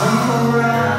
Come around.